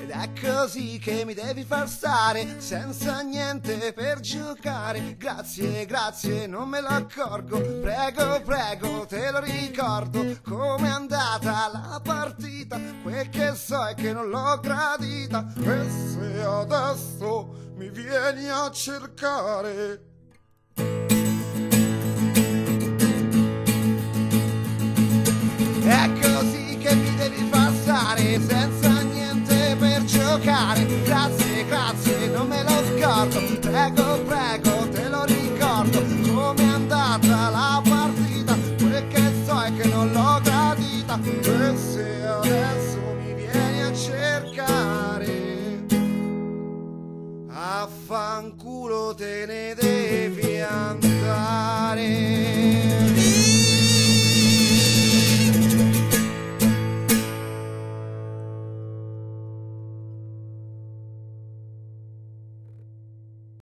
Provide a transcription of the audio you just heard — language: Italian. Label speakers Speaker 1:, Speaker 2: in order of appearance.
Speaker 1: Ed è così che mi devi far stare senza niente per giocare. Grazie, grazie, non me lo accorgo. Prego, prego, te lo ricordo. Com'è andata la partita? Quel che so è che non l'ho gradita. E se adesso mi vieni a cercare giocare. Grazie, grazie, non me lo scordo. Prego, prego, te lo ricordo. Come è andata la partita? Quel che so è che non l'ho gradita. E se adesso mi vieni a cercare Affanculo te ne devi andare